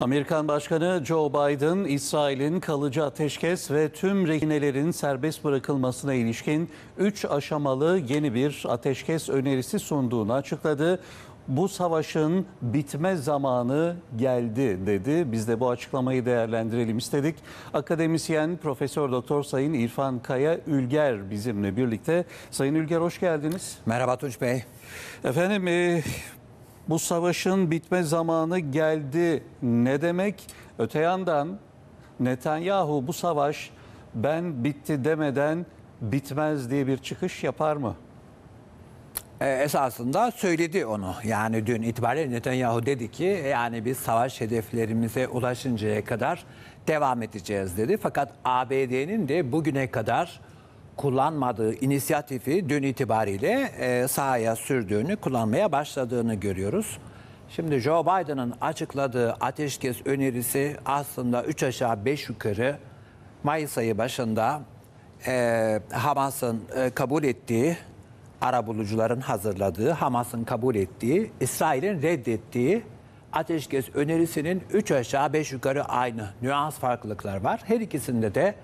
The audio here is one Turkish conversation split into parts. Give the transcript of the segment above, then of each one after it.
Amerikan Başkanı Joe Biden, İsrail'in kalıcı ateşkes ve tüm rehinelerin serbest bırakılmasına ilişkin 3 aşamalı yeni bir ateşkes önerisi sunduğunu açıkladı. Bu savaşın bitme zamanı geldi dedi. Biz de bu açıklamayı değerlendirelim istedik. Akademisyen Profesör Doktor Sayın İrfan Kaya Ülger bizimle birlikte. Sayın Ülger hoş geldiniz. Merhaba Tunç Bey. Efendim e, bu savaşın bitme zamanı geldi ne demek? Öte yandan Netanyahu bu savaş ben bitti demeden bitmez diye bir çıkış yapar mı? Ee, esasında söyledi onu. Yani dün itibariyle Netanyahu dedi ki yani biz savaş hedeflerimize ulaşıncaya kadar devam edeceğiz dedi. Fakat ABD'nin de bugüne kadar kullanmadığı inisiyatifi dün itibariyle e, sahaya sürdüğünü, kullanmaya başladığını görüyoruz. Şimdi Joe Biden'ın açıkladığı ateşkes önerisi aslında 3 aşağı 5 yukarı Mayıs ayı başında e, Hamas'ın e, kabul ettiği, arabulucuların hazırladığı, Hamas'ın kabul ettiği, İsrail'in reddettiği ateşkes önerisinin 3 aşağı 5 yukarı aynı nüans farklılıklar var. Her ikisinde de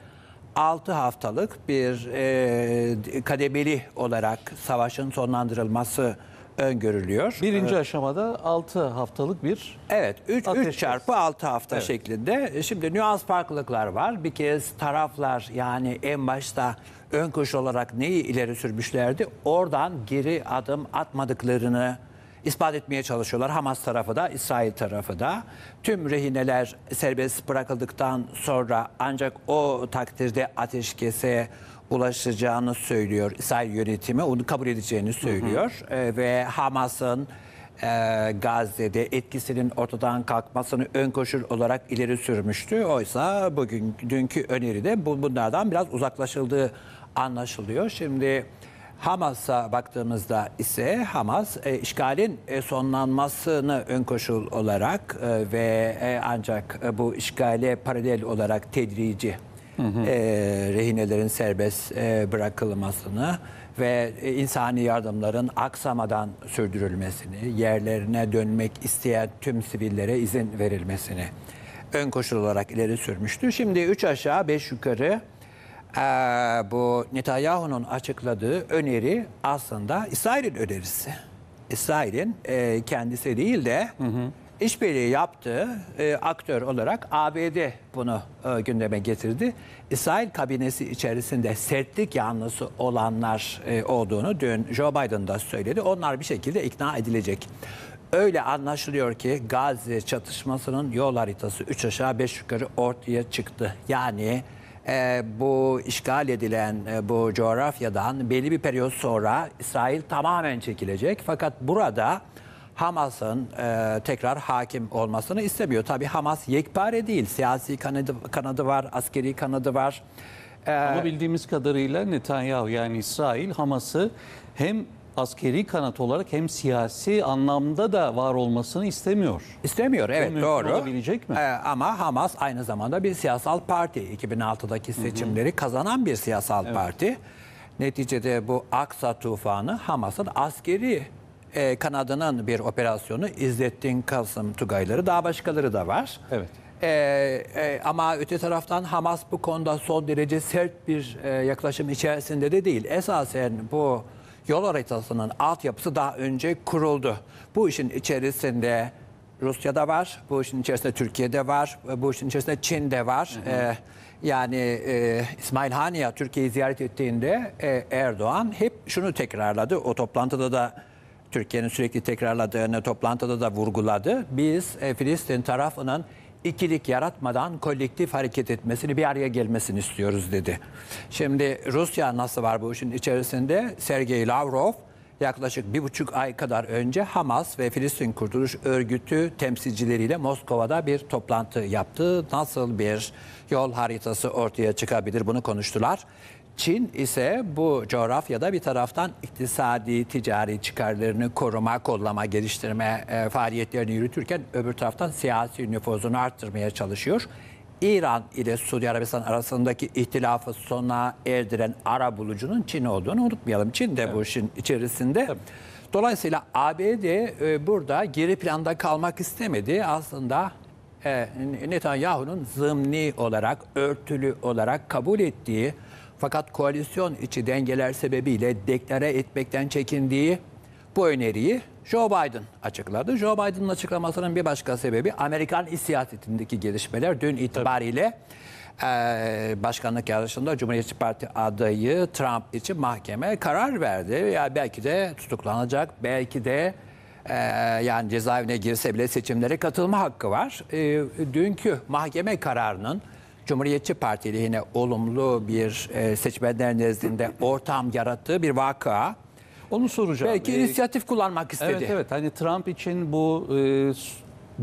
6 haftalık bir e, kademeli olarak savaşın sonlandırılması öngörülüyor. Birinci aşamada 6 haftalık bir Evet 3 Ateşkes. çarpı 6 hafta Evet. şeklinde. E, Şimdi nüans farklılıklar var. Bir kez taraflar yani en başta ön koşu olarak neyi ileri sürmüşlerdi? Oradan geri adım atmadıklarını ispat etmeye çalışıyorlar. Hamas tarafı da, İsrail tarafı da. Tüm rehineler serbest bırakıldıktan sonra ancak o takdirde ateşkese ulaşacağını söylüyor İsrail yönetimi. Onu kabul edeceğini söylüyor. E, ve Hamas'ın e, Gazze'de etkisinin ortadan kalkmasını ön koşul olarak ileri sürmüştü. Oysa bugün dünkü öneride bu, bunlardan biraz uzaklaşıldığı anlaşılıyor. Şimdi Hamas'a baktığımızda ise Hamas e, işgalin e, sonlanmasını ön koşul olarak e, ve e, ancak e, bu işgale paralel olarak tedrici e, rehinelerin serbest e, bırakılmasını ve e, insani yardımların aksamadan sürdürülmesini, yerlerine dönmek isteyen tüm sivillere izin verilmesini ön koşul olarak ileri sürmüştü. Şimdi 3 aşağı 5 yukarı e, bu Netanyahu'nun açıkladığı öneri aslında İsrail'in önerisi. İsrail'in e, kendisi değil de işbirliği yaptığı e, aktör olarak ABD bunu e, gündeme getirdi. İsrail kabinesi içerisinde sertlik yanlısı olanlar e, olduğunu dün Joe Biden da söyledi. Onlar bir şekilde ikna edilecek. Öyle anlaşılıyor ki Gazze çatışmasının yol haritası 3 aşağı 5 yukarı ortaya çıktı. Yani e, bu işgal edilen e, bu coğrafyadan belli bir periyot sonra İsrail tamamen çekilecek. Fakat burada Hamas'ın e, tekrar hakim olmasını istemiyor. Tabii Hamas yekpare değil. Siyasi kanadı, kanadı var, askeri kanadı var. E, ama bildiğimiz kadarıyla Netanyahu yani İsrail Hamas'ı hem askeri kanat olarak hem siyasi anlamda da var olmasını istemiyor. İstemiyor evet mümkün doğru. olabilecek mi? Ee, ama Hamas aynı zamanda bir siyasal parti. 2006'daki seçimleri kazanan bir siyasal parti. Neticede bu Aksa tufanı Hamas'ın askeri e, kanadının bir operasyonu. İzzettin Kasım Tugayları daha başkaları da var. Evet. Ee, e, ama öte taraftan Hamas bu konuda son derece sert bir e, yaklaşım içerisinde de değil. Esasen bu yol haritasının altyapısı daha önce kuruldu. Bu işin içerisinde Rusya'da var, bu işin içerisinde Türkiye'de var, bu işin içerisinde Çin'de var. Ee, yani e, İsmail Haniye Türkiye'yi ziyaret ettiğinde e, Erdoğan hep şunu tekrarladı. O toplantıda da Türkiye'nin sürekli tekrarladığını toplantıda da vurguladı. Biz e, Filistin tarafının ikilik yaratmadan kolektif hareket etmesini, bir araya gelmesini istiyoruz dedi. Şimdi Rusya nasıl var bu işin içerisinde? Sergey Lavrov yaklaşık bir buçuk ay kadar önce Hamas ve Filistin Kurtuluş Örgütü temsilcileriyle Moskova'da bir toplantı yaptı. Nasıl bir yol haritası ortaya çıkabilir bunu konuştular. Çin ise bu coğrafyada bir taraftan iktisadi, ticari çıkarlarını koruma, kollama, geliştirme e, faaliyetlerini yürütürken öbür taraftan siyasi nüfuzunu arttırmaya çalışıyor. İran ile Suudi Arabistan arasındaki ihtilafı sona erdiren ara bulucunun Çin olduğunu unutmayalım. Çin de bu işin içerisinde. Dolayısıyla ABD e, burada geri planda kalmak istemedi. Aslında e, Netanyahu'nun zımni olarak, örtülü olarak kabul ettiği fakat koalisyon içi dengeler sebebiyle deklare etmekten çekindiği bu öneriyi Joe Biden açıkladı. Joe Biden'ın açıklamasının bir başka sebebi Amerikan siyasetindeki gelişmeler dün itibariyle e, başkanlık yarışında Cumhuriyetçi Parti adayı Trump için mahkeme karar verdi. Ya belki de tutuklanacak, belki de e, yani cezaevine girse bile seçimlere katılma hakkı var. E, dünkü mahkeme kararının Cumhuriyetçi Parti lehine olumlu bir e, seçmenler nezdinde ortam yarattığı bir vaka. Onu soracağım. Belki Ee, inisiyatif kullanmak istedi. Evet evet hani Trump için bu e,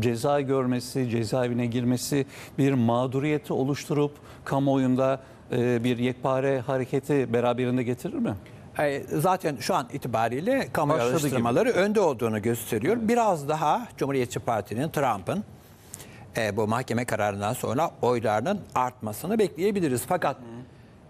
ceza görmesi, cezaevine girmesi bir mağduriyeti oluşturup kamuoyunda e, bir yekpare hareketi beraberinde getirir mi? E, Zaten şu an itibariyle kamu gibi. araştırmaları önde olduğunu gösteriyor. Biraz daha Cumhuriyetçi Parti'nin, Trump'ın e, bu mahkeme kararından sonra oylarının artmasını bekleyebiliriz. Fakat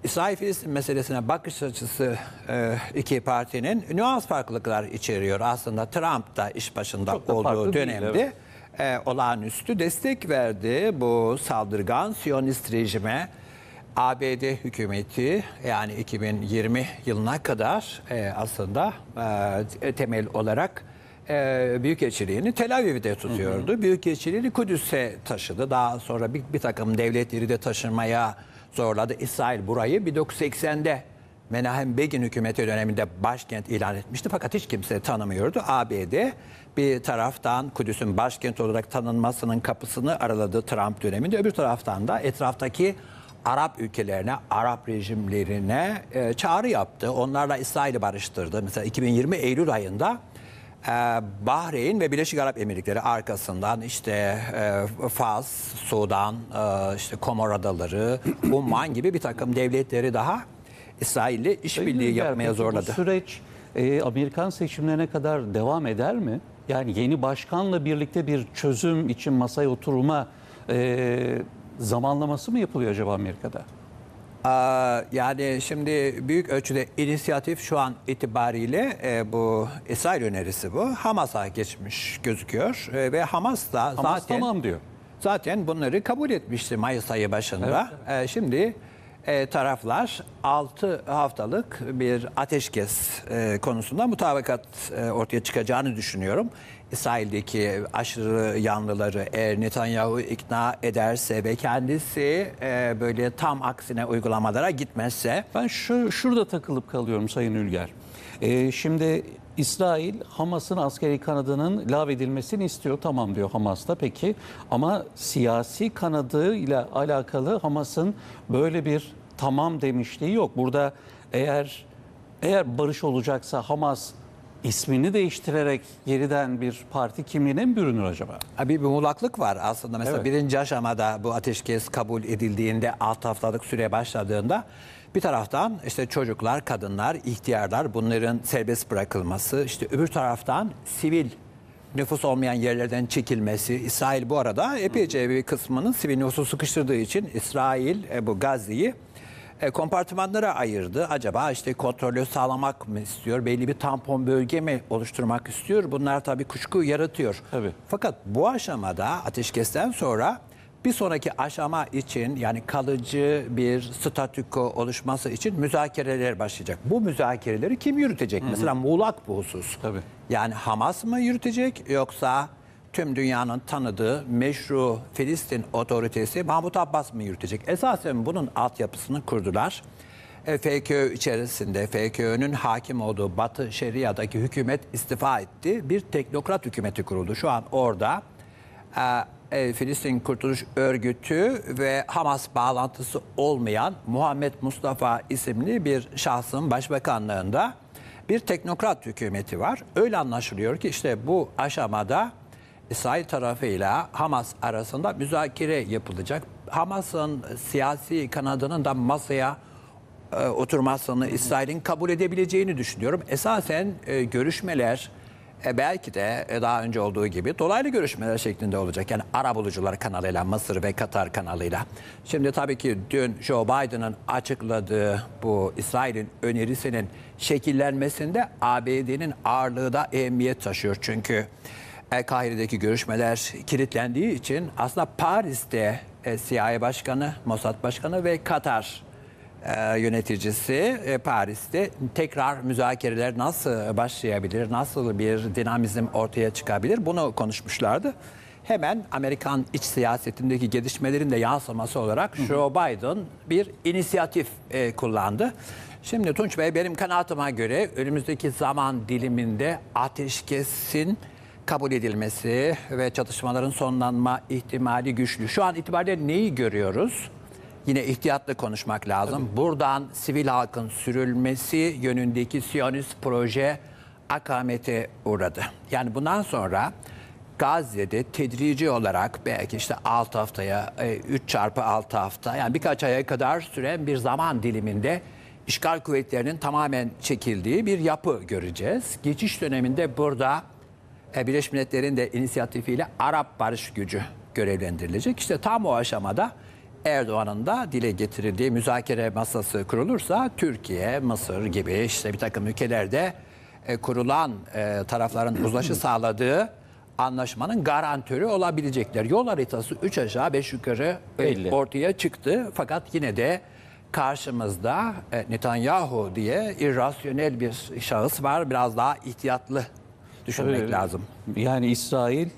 İsrail-Filistin meselesine bakış açısı e, iki partinin nüans farklılıklar içeriyor. Aslında Trump da iş başında Çok da farklı olduğu değil, dönemde e, olağanüstü destek verdi bu saldırgan Siyonist rejime. ABD hükümeti yani 2020 yılına kadar e, aslında e, temel olarak e, Büyükelçiliğini Tel Aviv'de tutuyordu. Büyükelçiliğini Kudüs'e taşıdı. Daha sonra bir, bir takım devletleri de taşınmaya zorladı. İsrail burayı 1980'de Menahem Begin hükümeti döneminde başkent ilan etmişti fakat hiç kimse tanımıyordu. ABD bir taraftan Kudüs'ün başkent olarak tanınmasının kapısını araladı Trump döneminde. Öbür taraftan da etraftaki Arap ülkelerine, Arap rejimlerine e, çağrı yaptı. Onlarla İsrail'i barıştırdı. Mesela 2020 Eylül ayında e, Bahreyn ve Birleşik Arap Emirlikleri arkasından işte e, Fas, Sudan, e, işte Komor Adaları, Umman gibi bir takım devletleri daha İsrail'le işbirliği yapmaya zorladı. Bu süreç e, Amerikan seçimlerine kadar devam eder mi? Yani yeni başkanla birlikte bir çözüm için masaya oturma e, zamanlaması mı yapılıyor acaba Amerika'da? Aa, Yani şimdi büyük ölçüde inisiyatif şu an itibariyle e, bu İsrail önerisi bu. Hamas'a geçmiş gözüküyor E, ve Hamas da Hamas zaten tamam diyor. zaten bunları kabul etmişti Mayıs ayı başında. E, şimdi e, taraflar 6 haftalık bir ateşkes e, konusunda mutabakat e, ortaya çıkacağını düşünüyorum. İsrail'deki aşırı yanlıları eğer Netanyahu ikna ederse ve kendisi e, böyle tam aksine uygulamalara gitmezse Ben şu şurada takılıp kalıyorum Sayın Ülger. Ee, şimdi İsrail Hamas'ın askeri kanadının lağvedilmesini istiyor. Tamam diyor Hamas da peki. Ama siyasi kanadıyla alakalı Hamas'ın böyle bir tamam demişliği yok. Burada eğer eğer barış olacaksa Hamas ismini değiştirerek yeniden bir parti kimliğine mi bürünür acaba? bir, bir muğlaklık var aslında. Mesela Evet. birinci aşamada bu ateşkes kabul edildiğinde 6 haftalık süre başladığında bir taraftan işte çocuklar, kadınlar, ihtiyarlar bunların serbest bırakılması, işte öbür taraftan sivil nüfus olmayan yerlerden çekilmesi. İsrail bu arada epeyce bir kısmının sivil nüfusu sıkıştırdığı için İsrail bu Gazze'yi e, kompartımanlara ayırdı. Acaba işte kontrolü sağlamak mı istiyor? Belli bir tampon bölge mi oluşturmak istiyor? Bunlar tabii kuşku yaratıyor. Tabii. Fakat bu aşamada ateşkesten sonra bir sonraki aşama için yani kalıcı bir statüko oluşması için müzakereler başlayacak. Bu müzakereleri kim yürütecek? Mesela muğlak bu husus. Tabii. Yani Hamas mı yürütecek yoksa tüm dünyanın tanıdığı meşru Filistin otoritesi Mahmut Abbas mı yürütecek? Esasen bunun altyapısını kurdular. E, FKÖ içerisinde FKÖ'nün hakim olduğu Batı Şeria'daki hükümet istifa etti. Bir teknokrat hükümeti kuruldu. Şu an orada e, e, Filistin Kurtuluş Örgütü ve Hamas bağlantısı olmayan Muhammed Mustafa isimli bir şahsın başbakanlığında bir teknokrat hükümeti var. Öyle anlaşılıyor ki işte bu aşamada İsrail tarafıyla Hamas arasında müzakere yapılacak. Hamas'ın siyasi kanadının da masaya e, oturmasını İsrail'in kabul edebileceğini düşünüyorum. Esasen e, görüşmeler e, belki de e, daha önce olduğu gibi dolaylı görüşmeler şeklinde olacak. Yani arabulucular kanalıyla, Mısır ve Katar kanalıyla. Şimdi tabii ki dün Joe Biden'ın açıkladığı bu İsrail'in önerisinin şekillenmesinde ABD'nin ağırlığı da ehemmiyet taşıyor. Çünkü E, Kahire'deki görüşmeler kilitlendiği için aslında Paris'te e, CIA Başkanı, Mossad Başkanı ve Katar e, yöneticisi e, Paris'te tekrar müzakereler nasıl başlayabilir, nasıl bir dinamizm ortaya çıkabilir bunu konuşmuşlardı. Hemen Amerikan iç siyasetindeki gelişmelerin de yansıması olarak Joe Biden bir inisiyatif e, kullandı. Şimdi Tunç Bey benim kanaatime göre önümüzdeki zaman diliminde ateşkesin kabul edilmesi ve çatışmaların sonlanma ihtimali güçlü. Şu an itibariyle neyi görüyoruz? Yine ihtiyatlı konuşmak lazım. Buradan sivil halkın sürülmesi yönündeki Siyonist proje akamete uğradı. Yani bundan sonra Gazze'de tedrici olarak belki işte 6 haftaya, 3 çarpı 6 hafta yani birkaç aya kadar süren bir zaman diliminde işgal kuvvetlerinin tamamen çekildiği bir yapı göreceğiz. Geçiş döneminde burada e, Birleşmiş Milletler'in de inisiyatifiyle Arap Barış Gücü görevlendirilecek. İşte tam o aşamada Erdoğan'ın da dile getirdiği müzakere masası kurulursa Türkiye, Mısır gibi işte bir takım ülkelerde e, kurulan e, tarafların uzlaşı sağladığı anlaşmanın garantörü olabilecekler. Yol haritası 3 aşağı 5 yukarı e, Belli. ortaya çıktı. Fakat yine de karşımızda e, Netanyahu diye irrasyonel bir şahıs var. Biraz daha ihtiyatlı düşünmek Tabii, lazım. Yani İsrail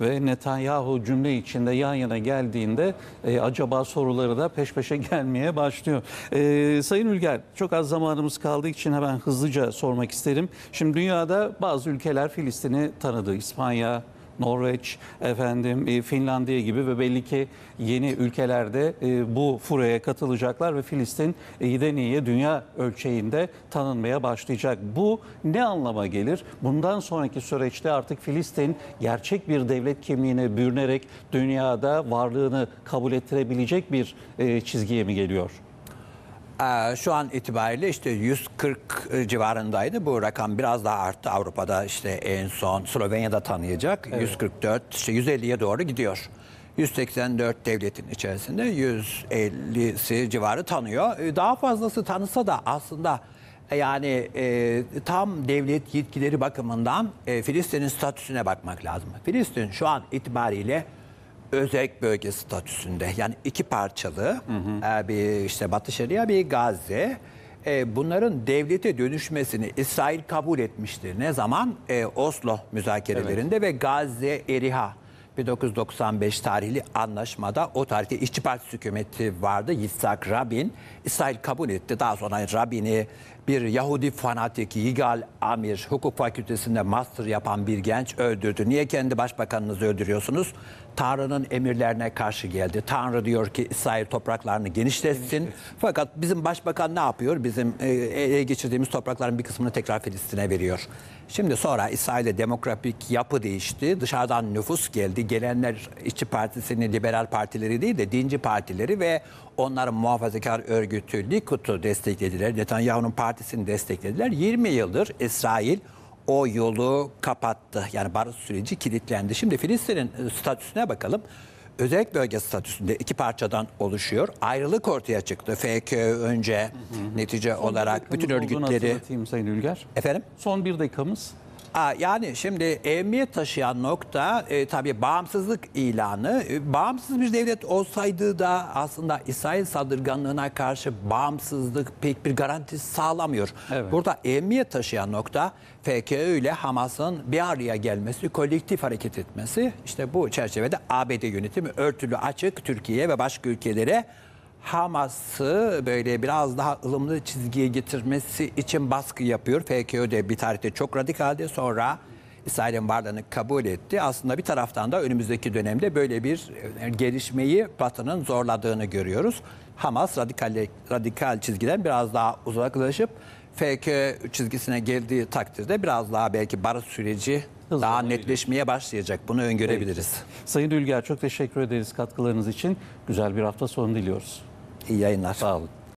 ve Netanyahu cümle içinde yan yana geldiğinde e, acaba soruları da peş peşe gelmeye başlıyor. E, Sayın Ülger çok az zamanımız kaldığı için hemen hızlıca sormak isterim. Şimdi dünyada bazı ülkeler Filistin'i tanıdı. İspanya, Norveç, efendim e, Finlandiya gibi ve belli ki yeni ülkelerde e, bu furaya katılacaklar ve Filistin iyiden iyiye dünya ölçeğinde tanınmaya başlayacak. Bu ne anlama gelir? Bundan sonraki süreçte artık Filistin gerçek bir devlet kimliğine bürünerek dünyada varlığını kabul ettirebilecek bir e, çizgiye mi geliyor? Ee, Şu an itibariyle işte 140 civarındaydı. Bu rakam biraz daha arttı. Avrupa'da işte en son Slovenya'da tanıyacak. 144 işte 150'ye doğru gidiyor. 184 devletin içerisinde 150'si civarı tanıyor. Ee, Daha fazlası tanısa da aslında yani e, tam devlet yetkileri bakımından e, Filistin'in statüsüne bakmak lazım. Filistin şu an itibariyle özek bölge statüsünde. Yani iki parçalı e, bir işte Batı Şeria bir Gazze. E, bunların devlete dönüşmesini İsrail kabul etmiştir. Ne zaman? E, Oslo müzakerelerinde ve Gazze Eriha 1995 tarihli anlaşmada o tarihte İşçi Partisi hükümeti vardı. Yitzhak Rabin İsrail kabul etti. Daha sonra Rabin'i bir Yahudi fanatik Yigal Amir hukuk fakültesinde master yapan bir genç öldürdü. Niye kendi başbakanınızı öldürüyorsunuz? Tanrı'nın emirlerine karşı geldi. Tanrı diyor ki İsrail topraklarını genişletsin. Fakat bizim başbakan ne yapıyor? Bizim e, ele geçirdiğimiz toprakların bir kısmını tekrar Filistin'e veriyor. Şimdi sonra İsrail'de demokratik yapı değişti. Dışarıdan nüfus geldi. Gelenler İşçi Partisi'nin liberal partileri değil de dinci partileri ve onların muhafazakar örgütü Likud'u desteklediler. Netanyahu'nun partisini desteklediler. 20 yıldır İsrail o yolu kapattı. Yani barış süreci kilitlendi. Şimdi Filistin'in e, statüsüne bakalım. Özel bölge statüsünde iki parçadan oluşuyor. Ayrılık ortaya çıktı. FK önce netice olarak bütün örgütleri... Sayın Ülger. Efendim? Son bir dakikamız. Aa, yani şimdi ehemmiyet taşıyan nokta e, tabii bağımsızlık ilanı. E, bağımsız bir devlet olsaydı da aslında İsrail saldırganlığına karşı bağımsızlık pek bir garanti sağlamıyor. Evet. Burada ehemmiyet taşıyan nokta FKÖ ile Hamas'ın bir araya gelmesi, kolektif hareket etmesi. İşte bu çerçevede ABD yönetimi örtülü açık Türkiye ve başka ülkelere Hamas'ı böyle biraz daha ılımlı çizgiye getirmesi için baskı yapıyor. FKÖ de bir tarihte çok radikaldi. Sonra İsrail'in varlığını kabul etti. Aslında bir taraftan da önümüzdeki dönemde böyle bir e, gelişmeyi Batı'nın zorladığını görüyoruz. Hamas radikal, radikal çizgiden biraz daha uzaklaşıp FKÖ çizgisine geldiği takdirde biraz daha belki barış süreci daha Hızlanabilir. netleşmeye başlayacak. Bunu öngörebiliriz. Sayın Ülger çok teşekkür ederiz katkılarınız için. Güzel bir hafta sonu diliyoruz. e é em Natal.